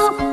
Oh.